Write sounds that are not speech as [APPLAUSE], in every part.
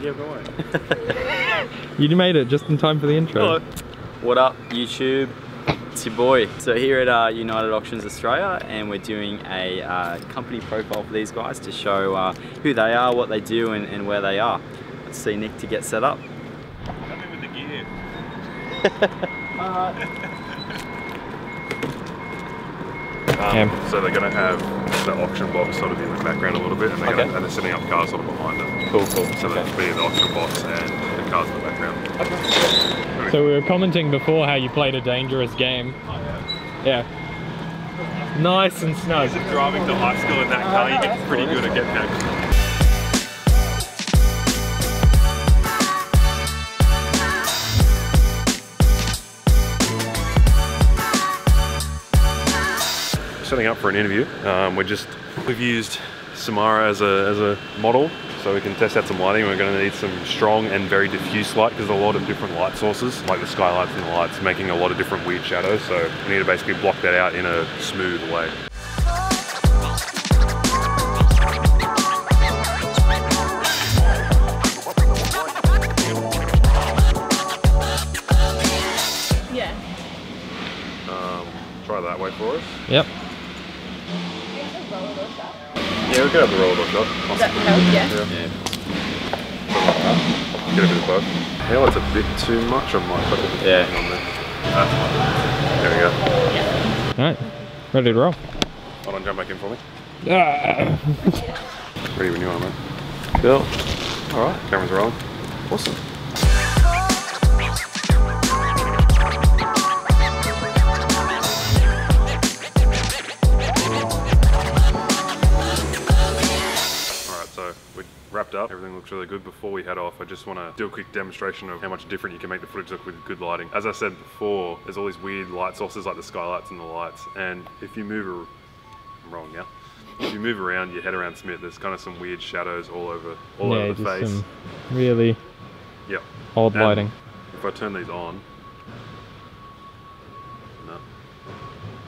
Yeah, go on. [LAUGHS] You made it just in time for the intro. Hello. What up, YouTube? It's your boy. So here at uh, United Auctions Australia, and we're doing a uh, company profile for these guys to show uh, who they are, what they do, and, and where they are. Let's see Nick to get set up. Come in with the gear. [LAUGHS] [LAUGHS] Um, Yeah. So they're going to have the auction box sort of in the background a little bit, and they're, Okay. gonna, and they're setting up cars sort of behind them. Cool, cool. So Okay. they'll be the auction box and the cars in the background. So we were commenting before how you played a dangerous game. Yeah. Nice and snug. Driving to high school in that car, you get pretty good at getting that. Setting up for an interview. Um, we're just we've used Samara as a as a model, so we can test out some lighting. We're going to need some strong and very diffuse light because a lot of different light sources, like the skylights and the lights, making a lot of different weird shadows. So we need to basically block that out in a smooth way. Yeah. Um, try that way for us. Yep. Yeah, we could have the roller shot. Does that help? Yeah. Yeah. Get a bit of both. Hell, it's a bit too much. I might put a bit Yeah. on there. Ah, there we go. Alright. Ready to roll. Hold on, jump back in for me. Ah. Ready when you are, mate. Bill. All right. Cameras rolling. Awesome. All right, so we wrapped up. Everything looks really good. Before we head off, I just want to do a quick demonstration of how much different you can make the footage look with good lighting. As I said before, there's all these weird light sources like the skylights and the lights, and if you move, I'm wrong now. If you move around, your head around Smith, there's kind of some weird shadows all over, all yeah, over the just face. some really Yep. old And lighting. If I turn these on, no,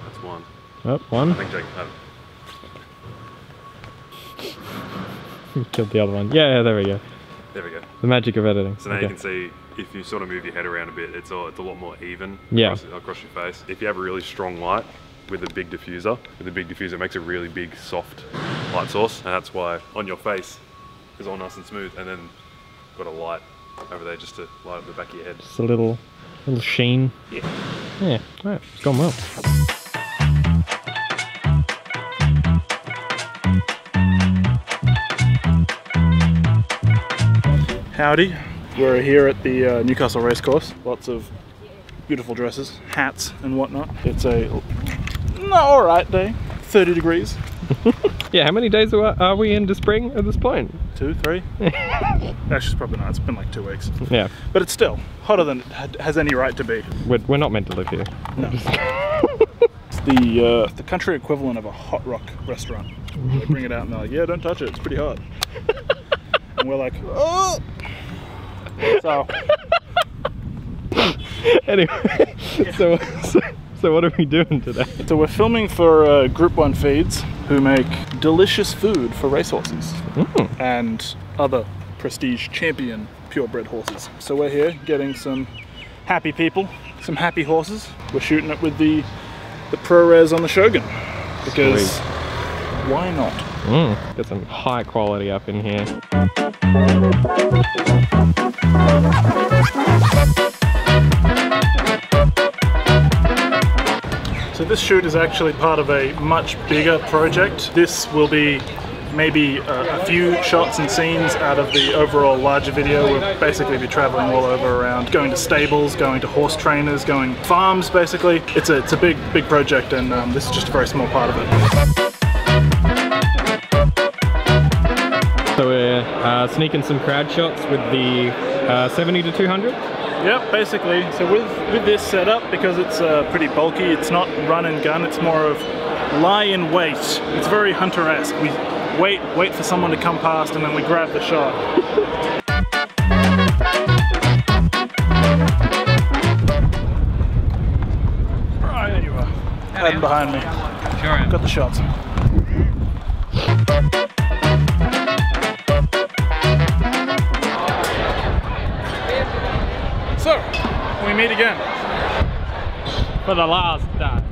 that's one. Oh, I one. think Jake had [LAUGHS] Killed the other one. Yeah, yeah, there we go. There we go. The magic of editing. So now Okay. you can see if you sort of move your head around a bit, it's a, it's a lot more even Yeah. across, across your face. If you have a really strong light with a big diffuser, with a big diffuser, it makes a really big soft light source, and that's why on your face is all nice and smooth, and then got a light over there just to light up the back of your head. Just a little, little sheen. Yeah. Yeah, right, it's gone well. Howdy. We're here at the uh, Newcastle Racecourse. Lots of beautiful dresses, hats, and whatnot. It's a no, all right day. 30 degrees. [LAUGHS] Yeah, how many days are are we into spring at this point? Two, three. [LAUGHS] Actually, it's probably not. It's been like two weeks. Yeah, But it's still hotter than it has any right to be. we're, we're not meant to live here. No. [LAUGHS] it's the uh, the country equivalent of a hot rock restaurant. They bring it out and they're like, "Yeah, don't touch it. It's pretty hot." And we're like, "Oh." So [LAUGHS] anyway, so, so so what are we doing today? So we're filming for uh, Group One Feeds, who make delicious food for racehorses Mm. and other prestige champion purebred horses. So we're here getting some happy people, some happy horses. We're shooting it with the the ProRes on the Shogun because Sweet. why not? Mm, got some high quality up in here. So this shoot is actually part of a much bigger project. This will be maybe a, a few shots and scenes out of the overall larger video. We'll basically be traveling all over around, going to stables, going to horse trainers, going farms basically. It's a, it's a big, big project and um, this is just a very small part of it. So we're uh, sneaking some crowd shots with the uh, 70 to 200. Yep, basically. So with, with this setup, because it's uh, pretty bulky, it's not run and gun, it's more of lie in wait. It's very hunter-esque. We wait, wait for someone to come past and then we grab the shot. Right, there you are. Hiding behind me. Sure am. Got the shots. We meet again. For the last time.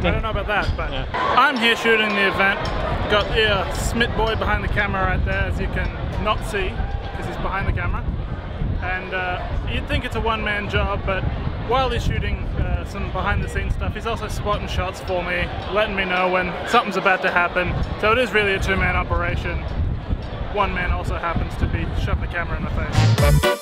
I don't know about that, but Yeah. I'm here shooting the event. Got the uh, Smith boy behind the camera right there, as you can not see, because he's behind the camera. And uh, you'd think it's a one-man job, but while he's shooting uh, some behind-the-scenes stuff, he's also spotting shots for me, letting me know when something's about to happen. So it is really a two-man operation. One man also happens to be shoving the camera in the face.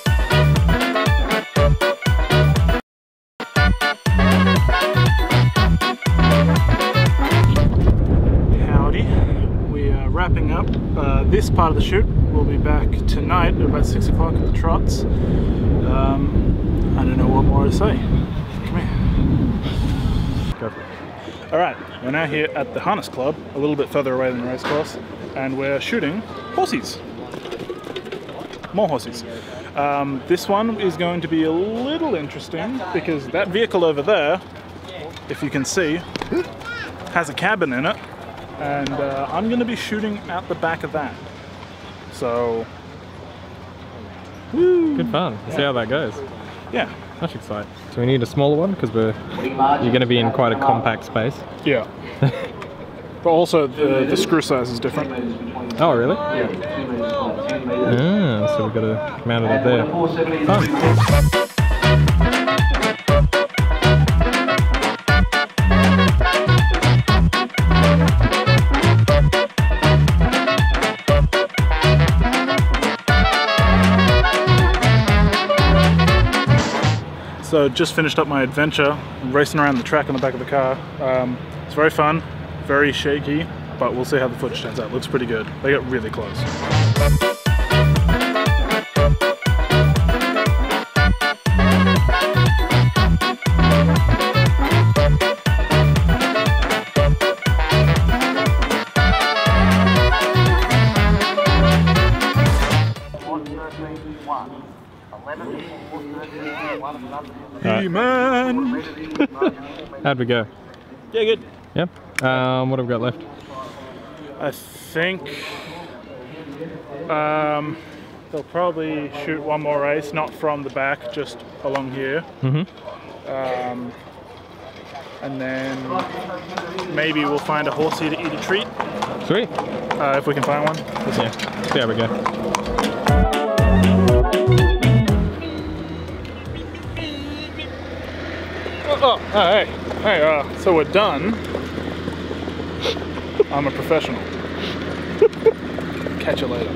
Part of the shoot. We'll be back tonight at about 6 o'clock at the Trots. Um, I don't know what more to say. Come here. Go. Alright, we're now here at the Harness Club, a little bit further away than the racecourse, and we're shooting horses. More horses. Um, this one is going to be a little interesting because that vehicle over there, if you can see, has a cabin in it, and uh, I'm going to be shooting out the back of that. So, Good fun. Let's see how that goes. yeah, That's exciting. So we need a smaller one because we're you're going to be in quite a compact space. yeah. [LAUGHS] but also the, the screw size is different. Oh really? Yeah. Ah, so we've got to mount it up there. Fun. So just finished up my adventure, racing around the track on the back of the car. Um, it's very fun, very shaky, but we'll see how the footage turns out. Looks pretty good. They get really close. Hey man! How'd we go? Yeah, good. Yep. Um, what have we got left? I think um, they'll probably shoot one more race, not from the back, just along here. Mm-hmm. Um, and then maybe we'll find a horsey to eat a treat, Sweet. uh, if we can find one. Yeah. See how we go. Oh, oh, hey, hey, uh, so we're done. I'm a professional. Catch you later.